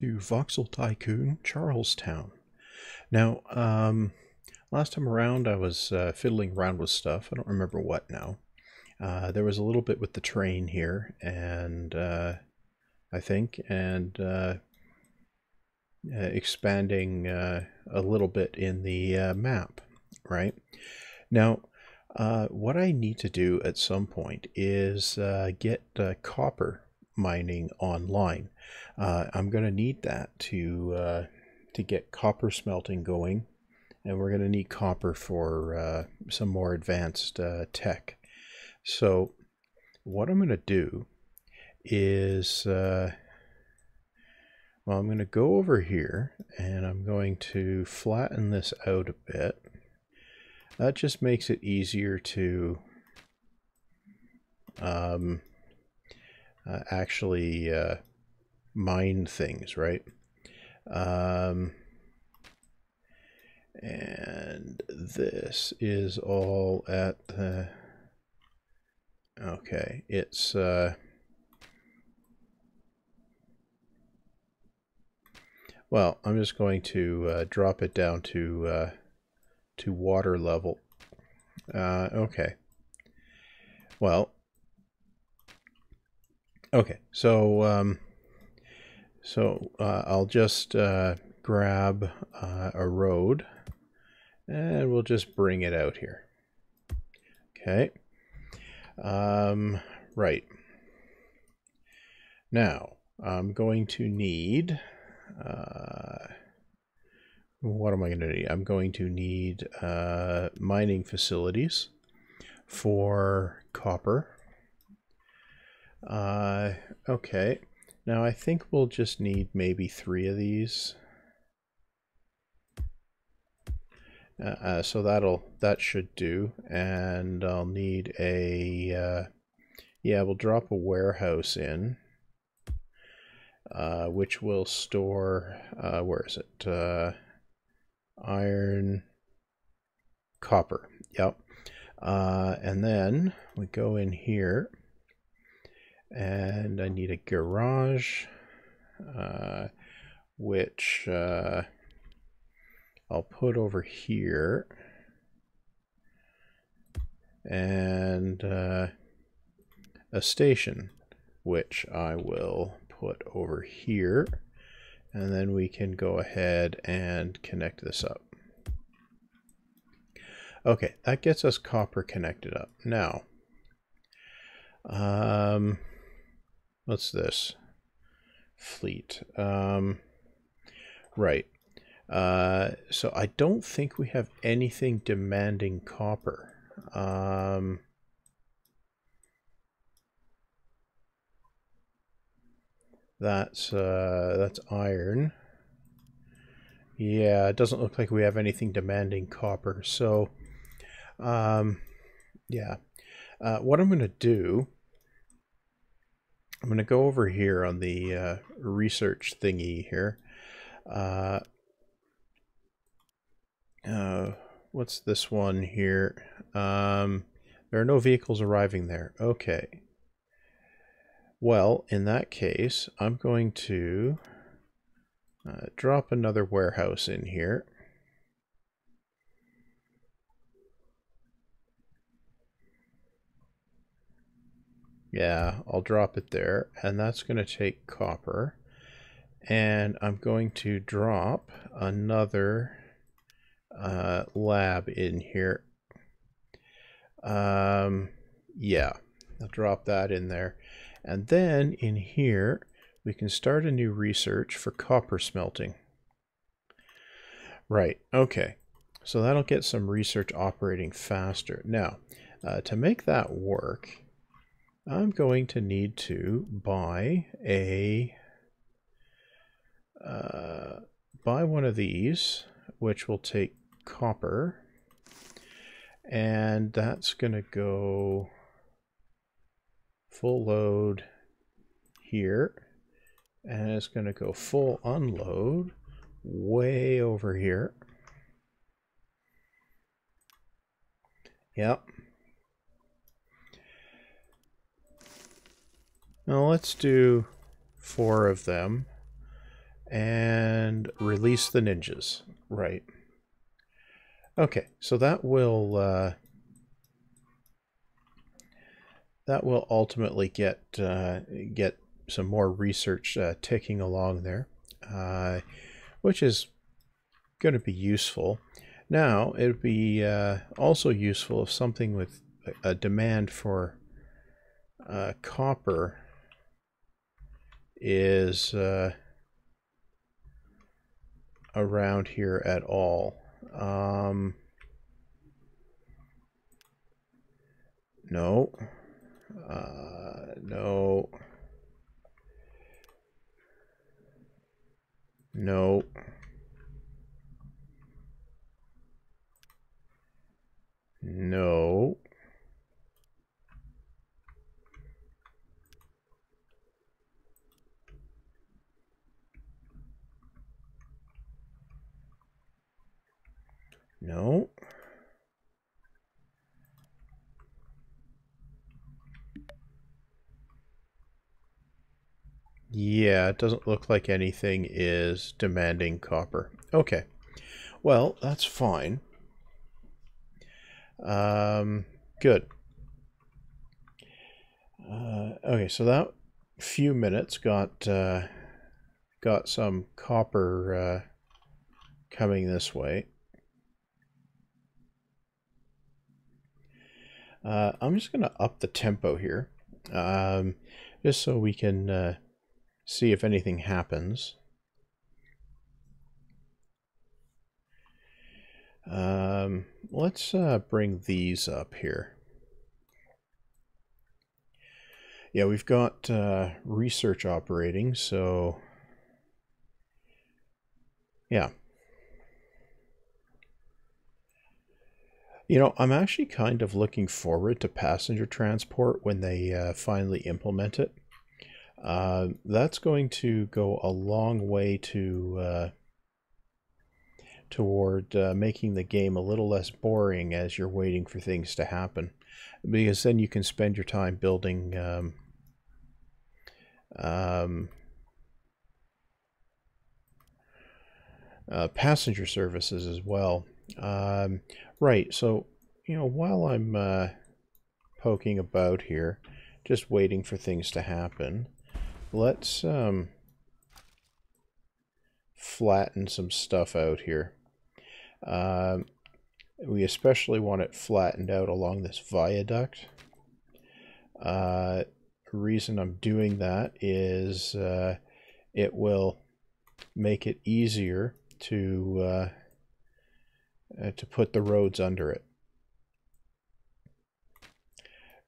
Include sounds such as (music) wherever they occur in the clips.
to Voxel Tycoon Charlestown. Now, um, last time around I was uh, fiddling around with stuff. I don't remember what now. Uh, there was a little bit with the train here, and uh, I think, and uh, uh, expanding uh, a little bit in the map, right? Now, what I need to do at some point is get copper mining online. Uh, I'm going to need that to uh, to get copper smelting going, and we're going to need copper for uh, some more advanced uh, tech. So, what I'm going to do is, uh, well, I'm going to go over here and I'm going to flatten this out a bit. That just makes it easier to um, uh, actually mine things, right? Um, and this is all at the... Okay, it's... Uh, well, I'm just going to uh, drop it down to uh, to water level. Uh, okay. Well, Okay, so um, so uh, I'll just uh, grab uh, a road and we'll just bring it out here. Okay. Um, right. Now, I'm going to need, uh, what am I going to need? I'm going to need uh, mining facilities for copper uh, okay. Now I think we'll just need maybe three of these. Uh, uh, so that'll that should do, and I'll need a uh, yeah. We'll drop a warehouse in, uh, which will store uh, where is it? Iron, copper. Yep. And then we go in here and I need a garage, uh, which uh, I'll put over here, and uh, a station, which I will put over here, and then we can go ahead and connect this up. Okay, that gets us copper connected up. Now, um, What's this? Fleet. Um, right. Uh, so I don't think we have anything demanding copper. Um, that's uh, that's iron. Yeah, it doesn't look like we have anything demanding copper. So, um, yeah. Uh, what I'm going to do I'm going to go over here on the uh, research thingy here. Uh, uh, what's this one here? Um, there are no vehicles arriving there. Okay. Well, in that case, I'm going to uh, drop another warehouse in here. Yeah, I'll drop it there. And that's going to take copper. And I'm going to drop another uh, lab in here. Um, yeah, I'll drop that in there. And then in here, we can start a new research for copper smelting. Right, okay. So that'll get some research operating faster. Now, uh, to make that work, I'm going to need to buy a uh, buy one of these, which will take copper, and that's going to go full load here, and it's going to go full unload way over here. Yep. Now let's do four of them. and release the ninjas. Right. Okay, so that will uh, that will ultimately get uh, get some more research uh, ticking along there, uh, which is going to be useful. Now, it would be uh, also useful if something with a demand for uh, copper is uh, around here at all. Um, no. Uh, no. No. No. No. Yeah, it doesn't look like anything is demanding copper. Okay. Well, that's fine. Um, good. Uh, okay, so that few minutes got uh, got some copper uh, coming this way. Uh, I'm just going to up the tempo here, um, just so we can uh, see if anything happens. Um, let's uh, bring these up here. Yeah, we've got uh, research operating, so yeah, You know, I'm actually kind of looking forward to passenger transport when they uh, finally implement it. Uh, that's going to go a long way to uh, toward uh, making the game a little less boring as you're waiting for things to happen, because then you can spend your time building um, um, uh, passenger services as well. Um, right, so, you know, while I'm uh, poking about here, just waiting for things to happen, let's um, flatten some stuff out here. Um, we especially want it flattened out along this viaduct. Uh, reason I'm doing that is uh, it will make it easier to uh, uh, to put the roads under it.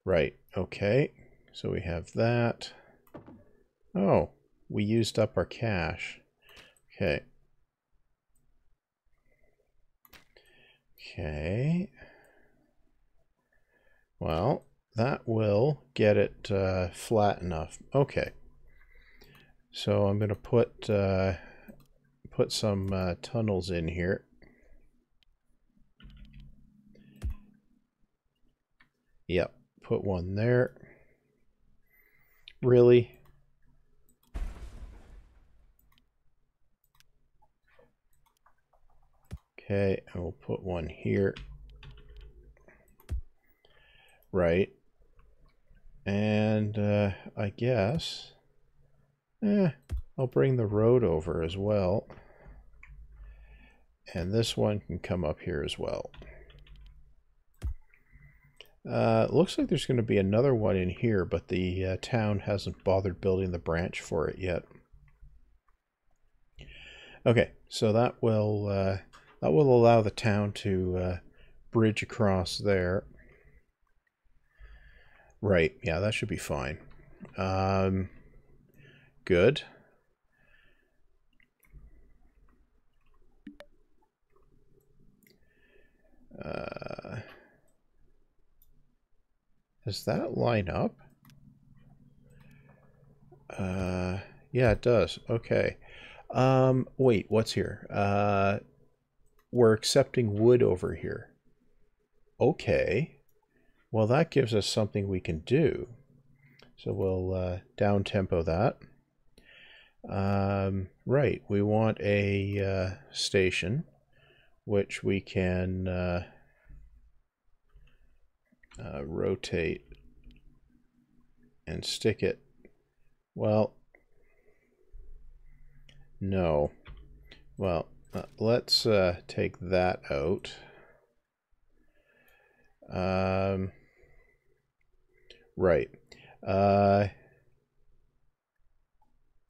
Right, okay. So we have that. Oh, we used up our cash. Okay. Okay. Well, that will get it uh, flat enough. Okay. So I'm going to put uh, put some uh, tunnels in here. Yep, put one there. Really? Okay, I will put one here. Right. And uh, I guess, eh, I'll bring the road over as well. And this one can come up here as well. Uh, looks like there's going to be another one in here, but the uh, town hasn't bothered building the branch for it yet. Okay, so that will uh, that will allow the town to uh, bridge across there. Right, yeah, that should be fine. Um, good. Uh, does that line up? Uh, yeah, it does. Okay. Um, wait, what's here? Uh, we're accepting wood over here. Okay. Well, that gives us something we can do. So we'll uh, down tempo that. Um, right, we want a uh, station which we can uh, uh, rotate and stick it. Well, no. Well, uh, let's uh, take that out. Um, right. Uh,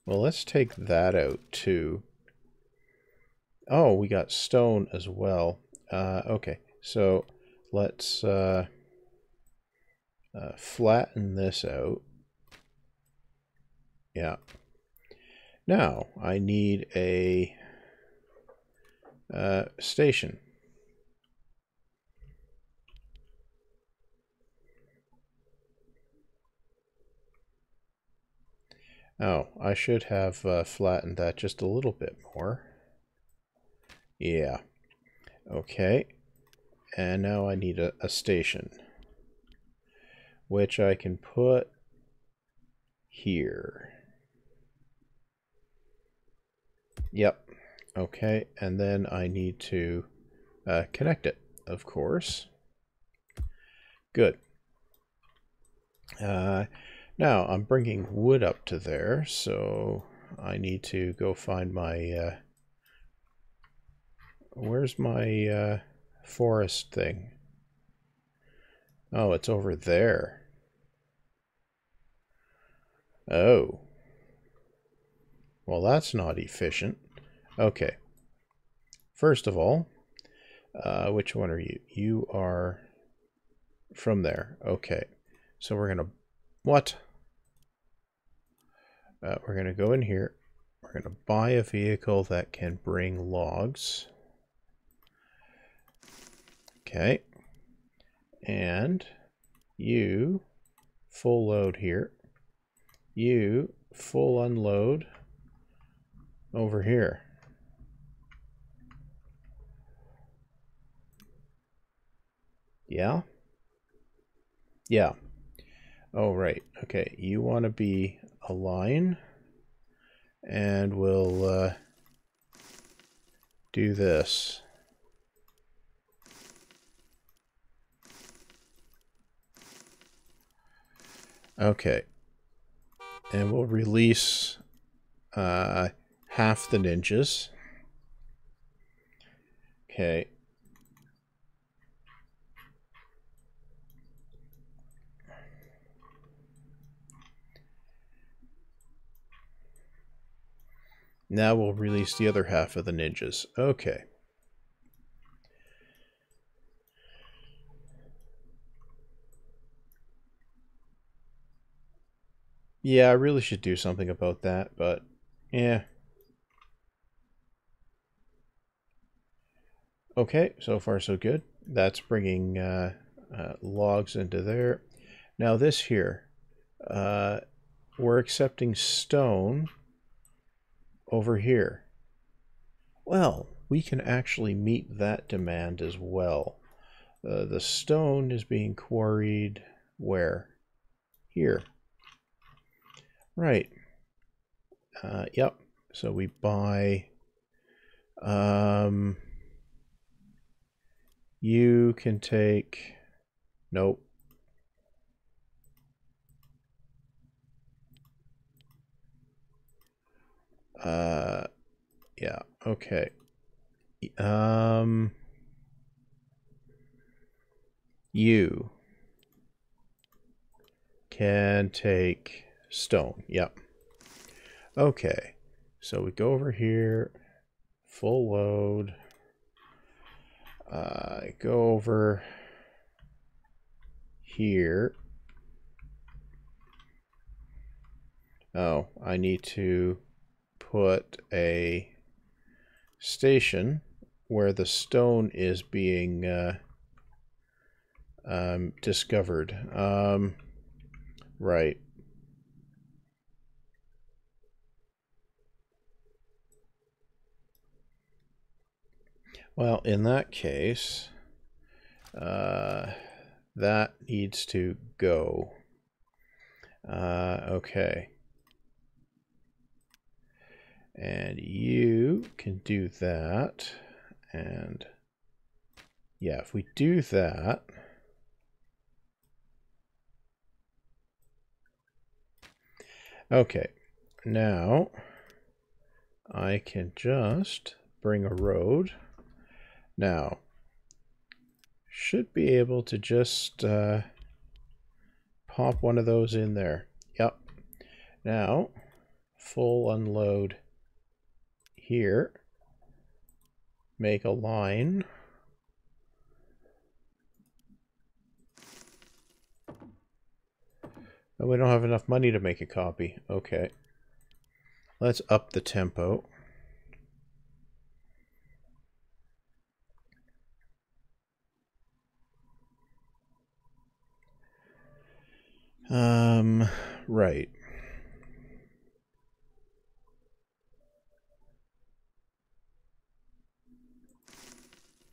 well, let's take that out too. Oh, we got stone as well. Uh, okay, so let's uh, uh, flatten this out. Yeah. Now, I need a uh, station. Oh, I should have uh, flattened that just a little bit more. Yeah. Okay. And now I need a, a station. Which I can put here. Yep. Okay. And then I need to uh, connect it, of course. Good. Uh, now, I'm bringing wood up to there, so I need to go find my... Uh, where's my uh, forest thing? Oh, it's over there. Oh. Well, that's not efficient. Okay. First of all, uh, which one are you? You are from there. Okay. So we're going to... What? Uh, we're going to go in here. We're going to buy a vehicle that can bring logs. Okay. And you full load here. You full unload over here. Yeah? Yeah. Oh, right. Okay, you want to be a line and we'll uh, do this. Okay. And we'll release uh, half the ninjas. Okay. Now we'll release the other half of the ninjas. Okay. Yeah, I really should do something about that, but yeah. Okay, so far so good. That's bringing uh, uh, logs into there. Now this here, uh, we're accepting stone over here. Well, we can actually meet that demand as well. Uh, the stone is being quarried where? Here. Right. Uh, yep. So we buy... Um, you can take... Nope. Uh, yeah, okay. Um, you can take stone. Yep. Okay. So we go over here, full load. Uh, go over here. Oh, I need to put a station where the stone is being uh, um, discovered. Um, right. Well, in that case, uh, that needs to go. Uh, okay. And you can do that. And yeah, if we do that, okay, now I can just bring a road. Now, should be able to just uh, pop one of those in there. Yep. Now, full unload here. Make a line. Oh, we don't have enough money to make a copy. Okay. Let's up the tempo. Um, right.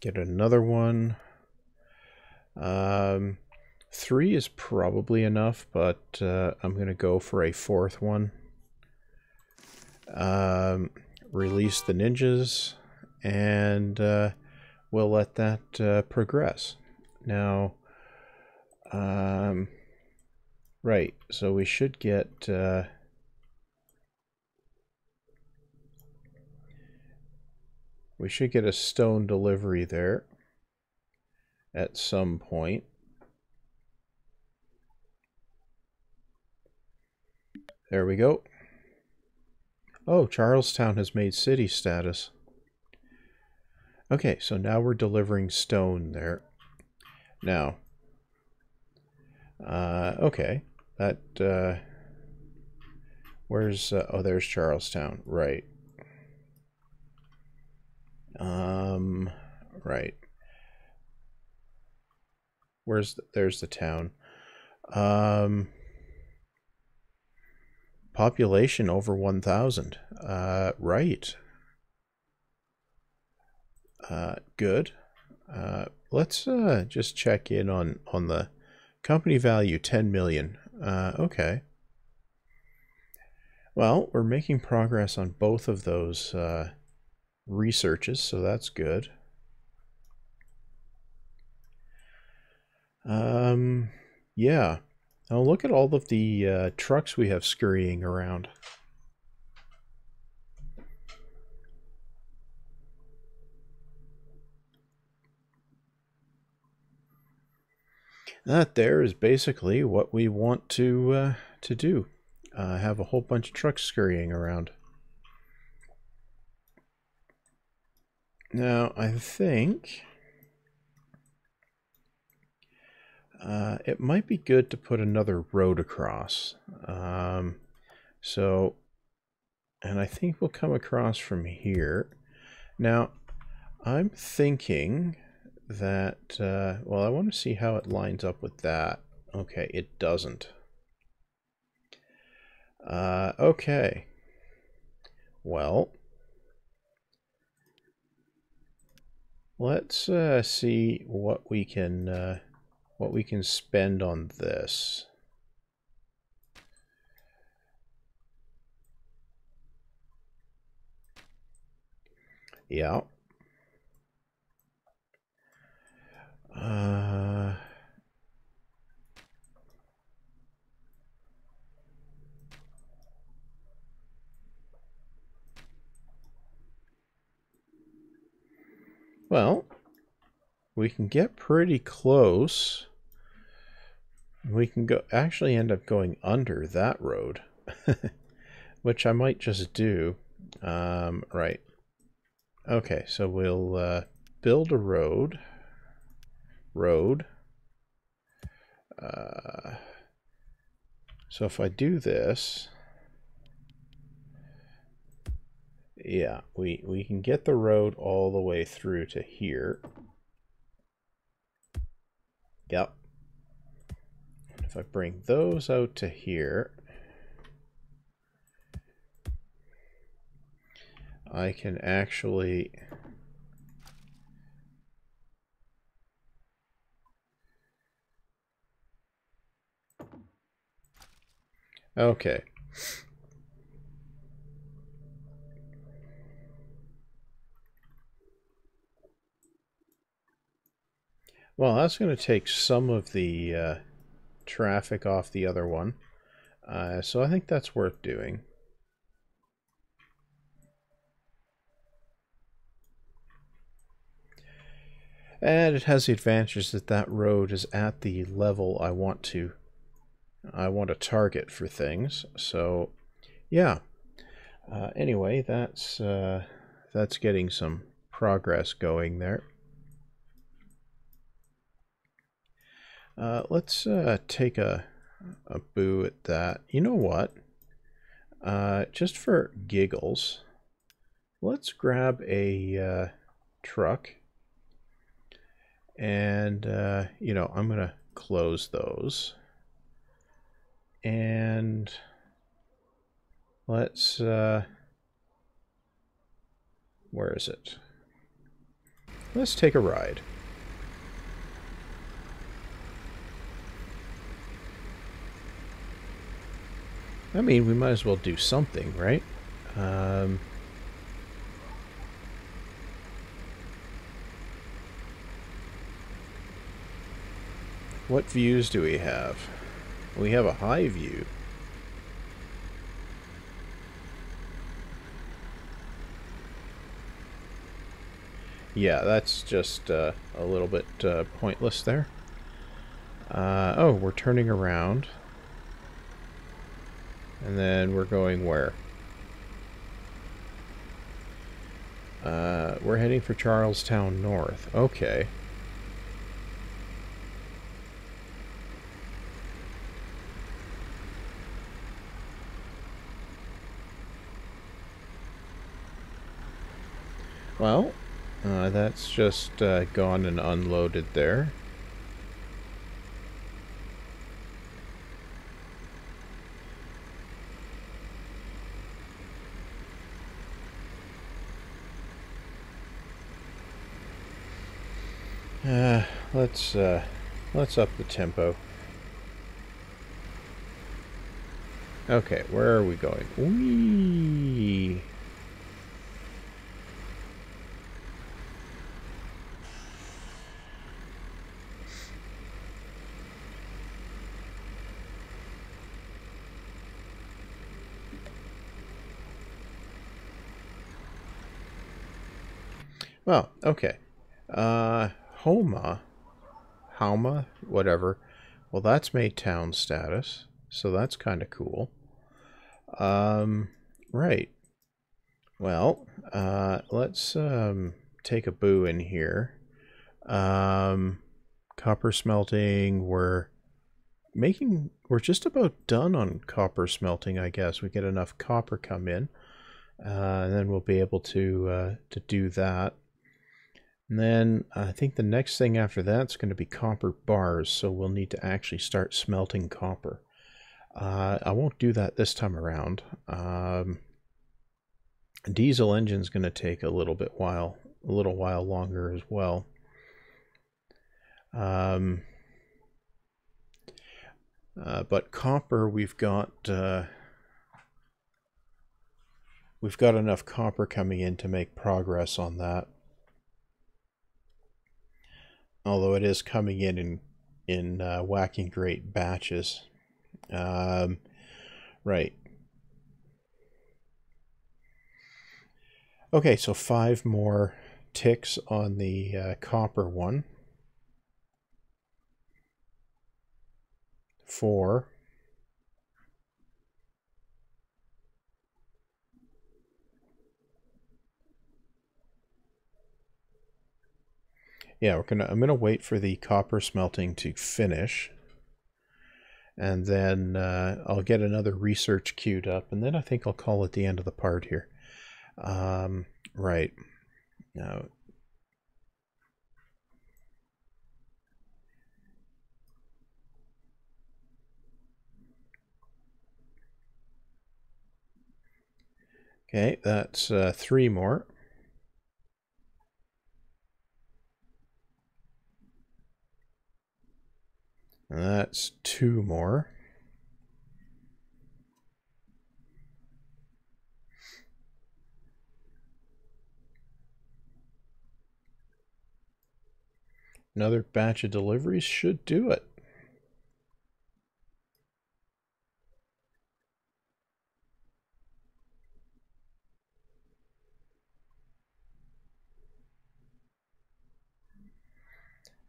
Get another one. Um, three is probably enough, but uh, I'm going to go for a fourth one. Um, release the ninjas, and uh, we'll let that uh, progress. Now, um, right, so we should get... We should get a stone delivery there at some point. There we go. Oh, Charlestown has made city status. Okay, so now we're delivering stone there. Now, uh, okay, that, uh, where's, uh, oh, there's Charlestown, right. Um, right. Where's the, there's the town. Um, population over 1,000. Uh, right. Uh, good. Uh, let's uh, just check in on, on the company value, 10 million. Uh, okay. Well, we're making progress on both of those uh, researches, so that's good. Um, yeah. Now look at all of the uh, trucks we have scurrying around. That there is basically what we want to uh, to do. Uh, have a whole bunch of trucks scurrying around. Now, I think uh, it might be good to put another road across. Um, so, and I think we'll come across from here. Now, I'm thinking that, uh, well, I want to see how it lines up with that. Okay, it doesn't. Uh, okay. Well, Let's uh, see what we can uh, what we can spend on this. Yeah. Uh, Well, we can get pretty close. We can go actually end up going under that road, (laughs) which I might just do. Um, right. Okay, so we'll uh, build a road. Road. Uh, so if I do this, Yeah, we, we can get the road all the way through to here. Yep. If I bring those out to here, I can actually Okay. Well, that's going to take some of the uh, traffic off the other one. Uh, so I think that's worth doing. And it has the advantage that that road is at the level I want to I want to target for things. So yeah. Uh, anyway, that's uh, that's getting some progress going there. Uh, let's uh, take a, a boo at that. You know what? Uh, just for giggles, let's grab a uh, truck. And, uh, you know, I'm going to close those. And let's, uh, where is it? Let's take a ride. I mean, we might as well do something, right? Um, what views do we have? We have a high view. Yeah, that's just uh, a little bit uh, pointless there. Uh, oh, we're turning around. And then we're going where? Uh, we're heading for Charlestown North. Okay. Well, uh, that's just uh, gone and unloaded there. Uh, let's uh, let's up the tempo. Okay, where are we going? Whee! Well, okay. Uh, Homa, Hauma, whatever. Well, that's made town status, so that's kind of cool. Um, right. Well, uh, let's um, take a boo in here. Um, copper smelting, we're making, we're just about done on copper smelting, I guess. We get enough copper come in, uh, and then we'll be able to, uh, to do that. And then I think the next thing after that is going to be copper bars, so we'll need to actually start smelting copper. Uh, I won't do that this time around. Um, diesel engine's going to take a little bit while, a little while longer as well. Um, uh, but copper, we've got uh, we've got enough copper coming in to make progress on that although it is coming in in, in uh, whacking great batches. Um, right. Okay, so five more ticks on the uh, copper one. Four. Yeah, we're gonna. I'm gonna wait for the copper smelting to finish, and then uh, I'll get another research queued up, and then I think I'll call it the end of the part here. Um, right now. Okay, that's uh, three more. That's two more. another batch of deliveries should do it.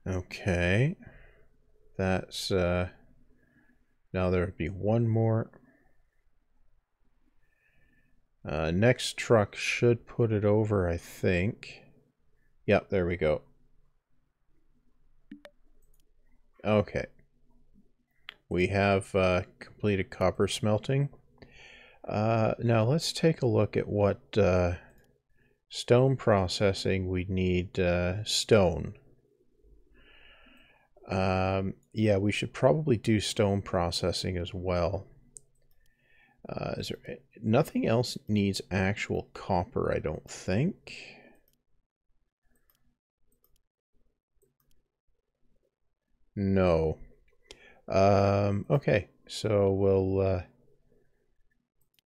Okay. That's, uh, now there would be one more. Uh, next truck should put it over, I think. Yep, there we go. Okay. We have uh, completed copper smelting. Uh, now let's take a look at what uh, stone processing we need uh, stone. Um, yeah, we should probably do stone processing as well. Uh, is there nothing else needs actual copper? I don't think. No. Um, okay, so we'll uh,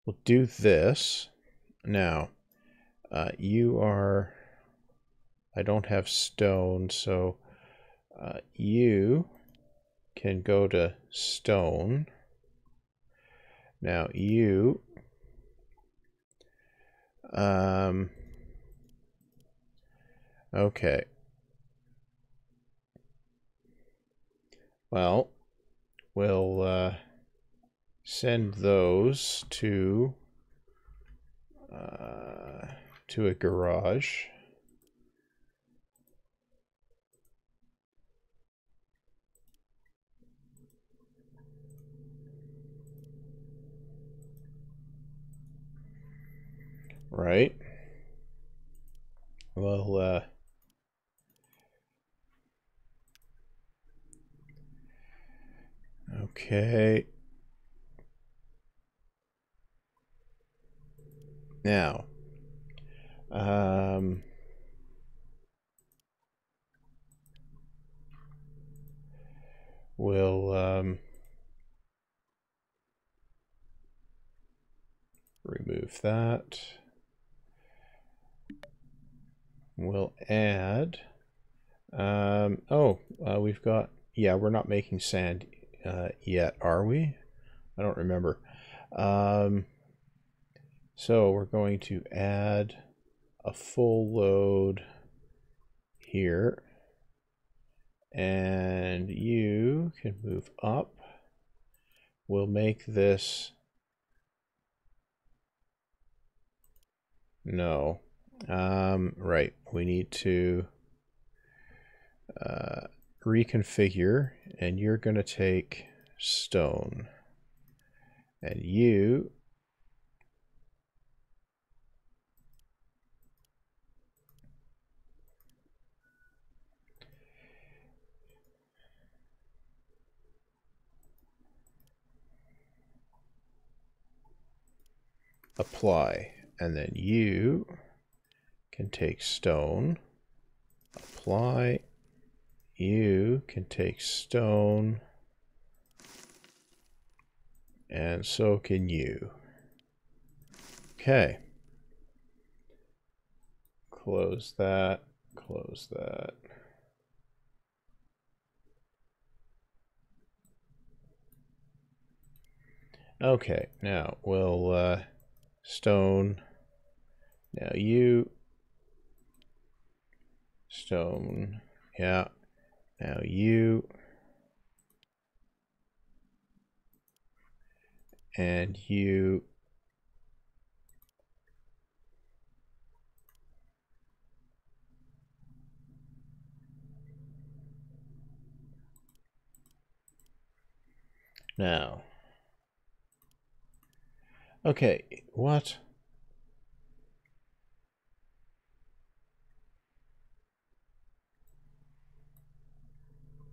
we'll do this now. Uh, you are. I don't have stone, so uh, you can go to stone. Now you um okay. Well, we'll uh, send those to uh, to a garage. Right. Well, uh, okay. Now, um, we'll, um, remove that. We'll add, um, oh, uh, we've got, yeah, we're not making sand uh, yet, are we? I don't remember. Um, so we're going to add a full load here. And you can move up. We'll make this, no, um, right, we need to uh, reconfigure, and you're going to take stone. And you apply and then you can take stone, apply, you can take stone, and so can you. Okay. Close that, close that. Okay, now we'll uh, stone. Now you stone. Yeah. Now you and you now. Okay, what?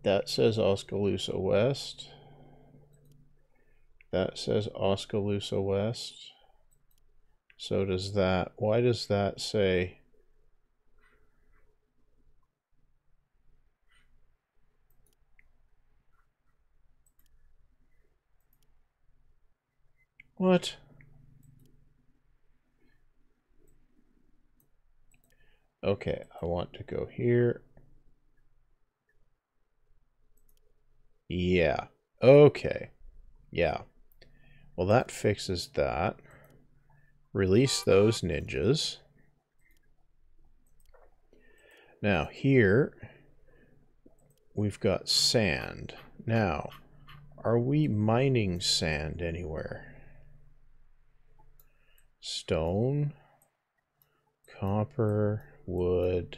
That says Oskaloosa West. That says Oskaloosa West. So does that. Why does that say... What? Okay, I want to go here. Yeah. Okay. Yeah. Well, that fixes that. Release those ninjas. Now, here, we've got sand. Now, are we mining sand anywhere? Stone, copper, wood.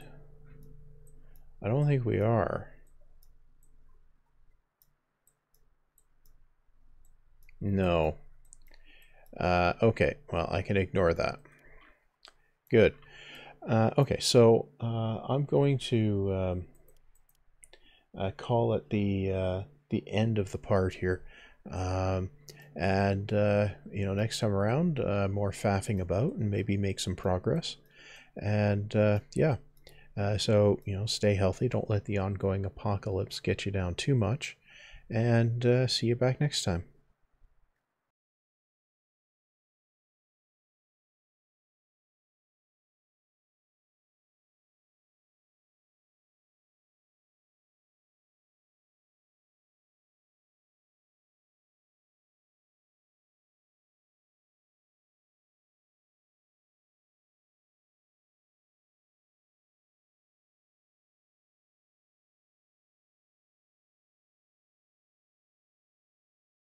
I don't think we are. No. Uh, okay, well, I can ignore that. Good. Uh, okay, so uh, I'm going to um, uh, call it the uh, the end of the part here. Um, and, uh, you know, next time around, uh, more faffing about and maybe make some progress. And, yeah, so, you know, stay healthy. Don't let the ongoing apocalypse get you down too much. And see you back next time.